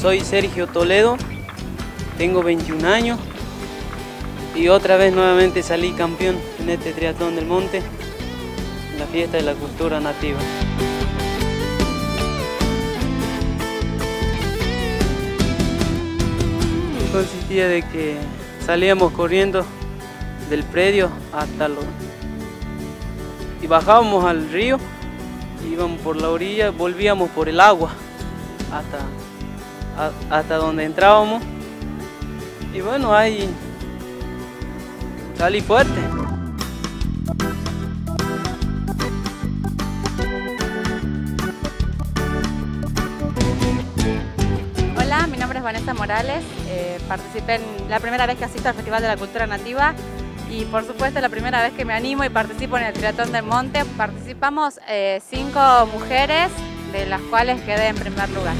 soy Sergio Toledo, tengo 21 años y otra vez nuevamente salí campeón en este triatlón del monte, en la fiesta de la cultura nativa. Consistía de que salíamos corriendo del predio hasta lo y bajábamos al río, íbamos por la orilla, volvíamos por el agua hasta, hasta donde entrábamos y bueno ahí salí fuerte. Hola, mi nombre es Vanessa Morales, eh, participé en la primera vez que asisto al Festival de la Cultura Nativa y por supuesto la primera vez que me animo y participo en el Triatlón del Monte. Participamos eh, cinco mujeres, de las cuales quedé en primer lugar.